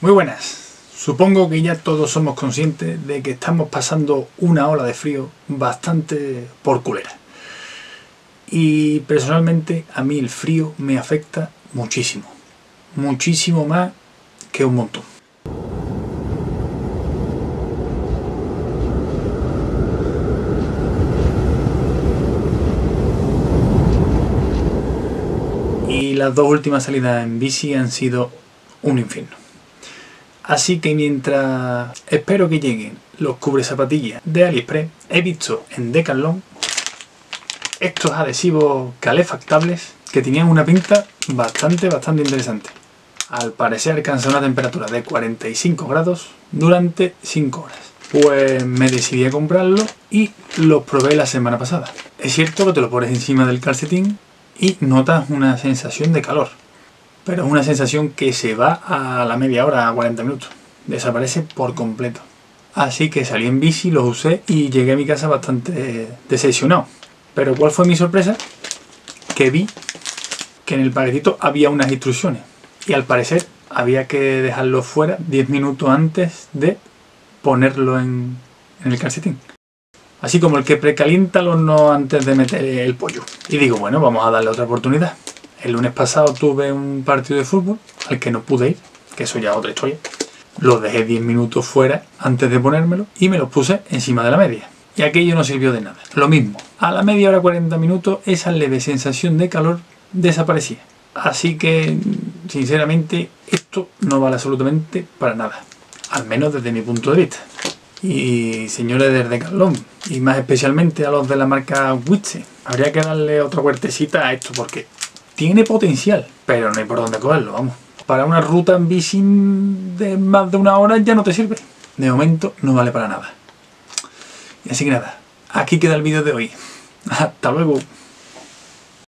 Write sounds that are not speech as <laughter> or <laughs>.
Muy buenas. Supongo que ya todos somos conscientes de que estamos pasando una ola de frío bastante por culera. Y personalmente a mí el frío me afecta muchísimo. Muchísimo más que un montón. Y las dos últimas salidas en bici han sido un infierno. Así que mientras espero que lleguen los cubre zapatillas de AliExpress, he visto en Decathlon estos adhesivos calefactables que tenían una pinta bastante, bastante interesante. Al parecer alcanza una temperatura de 45 grados durante 5 horas. Pues me decidí a comprarlo y los probé la semana pasada. Es cierto que te lo pones encima del calcetín y notas una sensación de calor pero es una sensación que se va a la media hora, a 40 minutos. Desaparece por completo. Así que salí en bici, los usé y llegué a mi casa bastante decepcionado. Pero ¿cuál fue mi sorpresa? Que vi que en el paquetito había unas instrucciones. Y al parecer había que dejarlo fuera 10 minutos antes de ponerlo en, en el calcetín. Así como el que precalienta el horno antes de meter el pollo. Y digo, bueno, vamos a darle otra oportunidad. El lunes pasado tuve un partido de fútbol al que no pude ir, que eso ya es otra historia. Lo dejé 10 minutos fuera antes de ponérmelo y me los puse encima de la media. Y aquello no sirvió de nada. Lo mismo, a la media hora 40 minutos esa leve sensación de calor desaparecía. Así que, sinceramente, esto no vale absolutamente para nada. Al menos desde mi punto de vista. Y señores de Decathlon, y más especialmente a los de la marca Witze, habría que darle otra huertecita a esto porque tiene potencial, pero no hay por dónde cogerlo, vamos. Para una ruta en bici de más de una hora ya no te sirve. De momento no vale para nada. Y así que nada, aquí queda el vídeo de hoy. <laughs> Hasta luego.